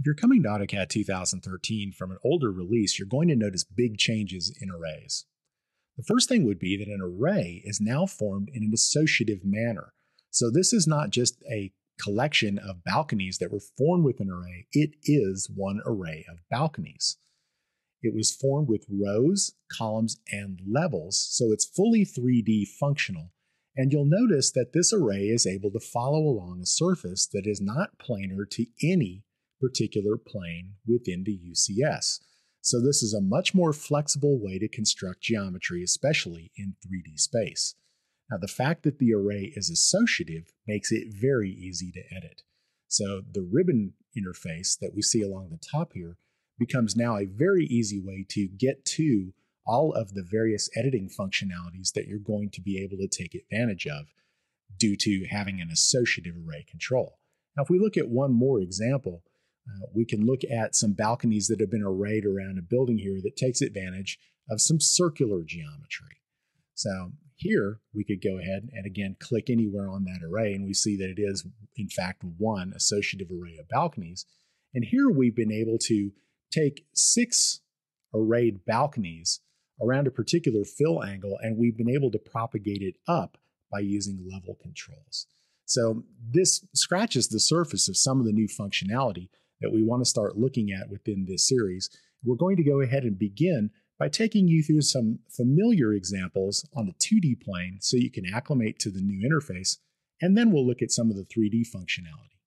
If you're coming to AutoCAD 2013 from an older release, you're going to notice big changes in arrays. The first thing would be that an array is now formed in an associative manner. So this is not just a collection of balconies that were formed with an array, it is one array of balconies. It was formed with rows, columns, and levels, so it's fully 3D functional. And you'll notice that this array is able to follow along a surface that is not planar to any particular plane within the UCS. So this is a much more flexible way to construct geometry, especially in 3D space. Now, the fact that the array is associative makes it very easy to edit. So the ribbon interface that we see along the top here becomes now a very easy way to get to all of the various editing functionalities that you're going to be able to take advantage of due to having an associative array control. Now, if we look at one more example, uh, we can look at some balconies that have been arrayed around a building here that takes advantage of some circular geometry. So here we could go ahead and again click anywhere on that array and we see that it is in fact one associative array of balconies. And here we've been able to take six arrayed balconies around a particular fill angle and we've been able to propagate it up by using level controls. So this scratches the surface of some of the new functionality that we want to start looking at within this series. We're going to go ahead and begin by taking you through some familiar examples on the 2D plane so you can acclimate to the new interface, and then we'll look at some of the 3D functionality.